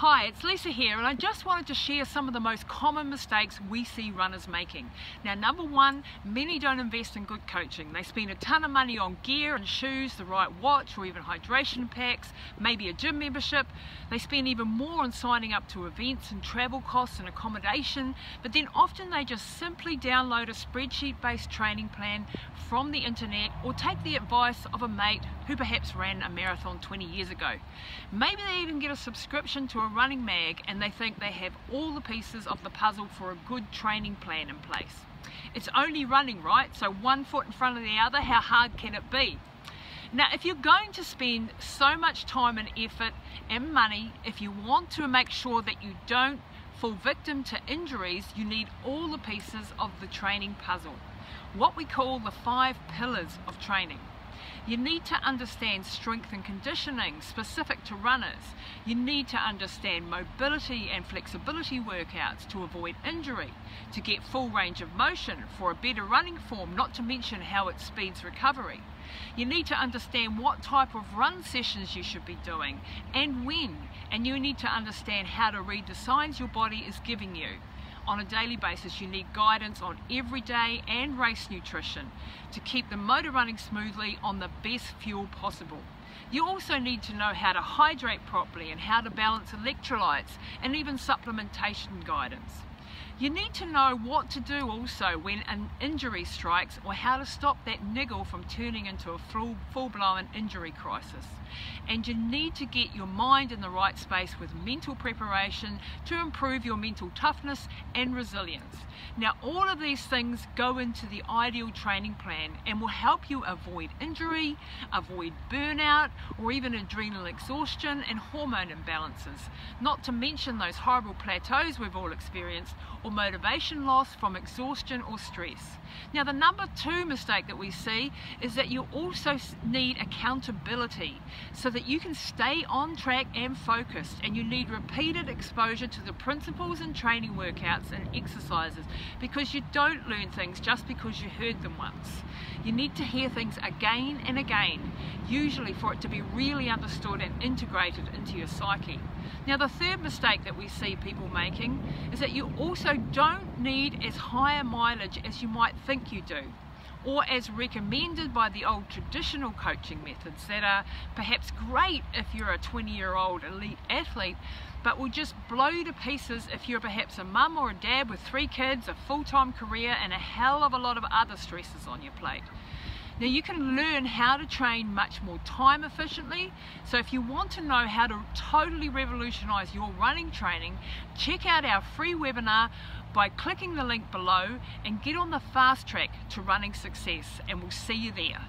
Hi, it's Lisa here and I just wanted to share some of the most common mistakes we see runners making. Now number one, many don't invest in good coaching. They spend a ton of money on gear and shoes, the right watch or even hydration packs, maybe a gym membership. They spend even more on signing up to events and travel costs and accommodation, but then often they just simply download a spreadsheet based training plan from the internet or take the advice of a mate who perhaps ran a marathon 20 years ago. Maybe they even get a subscription to a running mag and they think they have all the pieces of the puzzle for a good training plan in place. It's only running, right? So one foot in front of the other, how hard can it be? Now, if you're going to spend so much time and effort and money, if you want to make sure that you don't fall victim to injuries, you need all the pieces of the training puzzle. What we call the five pillars of training. You need to understand strength and conditioning specific to runners. You need to understand mobility and flexibility workouts to avoid injury, to get full range of motion for a better running form, not to mention how it speeds recovery. You need to understand what type of run sessions you should be doing and when, and you need to understand how to read the signs your body is giving you on a daily basis you need guidance on everyday and race nutrition to keep the motor running smoothly on the best fuel possible. You also need to know how to hydrate properly and how to balance electrolytes and even supplementation guidance. You need to know what to do also when an injury strikes or how to stop that niggle from turning into a full, full-blown injury crisis. And you need to get your mind in the right space with mental preparation to improve your mental toughness and resilience. Now all of these things go into the ideal training plan and will help you avoid injury, avoid burnout or even adrenal exhaustion and hormone imbalances. Not to mention those horrible plateaus we've all experienced or motivation loss from exhaustion or stress. Now the number two mistake that we see is that you also need accountability so that you can stay on track and focused and you need repeated exposure to the principles and training workouts and exercises because you don't learn things just because you heard them once. You need to hear things again and again, usually for it to be really understood and integrated into your psyche. Now the third mistake that we see people making is that you also don't need as high a mileage as you might think you do or as recommended by the old traditional coaching methods that are perhaps great if you're a 20 year old elite athlete but will just blow to pieces if you're perhaps a mum or a dad with three kids, a full-time career and a hell of a lot of other stresses on your plate. Now you can learn how to train much more time efficiently. So if you want to know how to totally revolutionize your running training, check out our free webinar by clicking the link below and get on the fast track to running success and we'll see you there.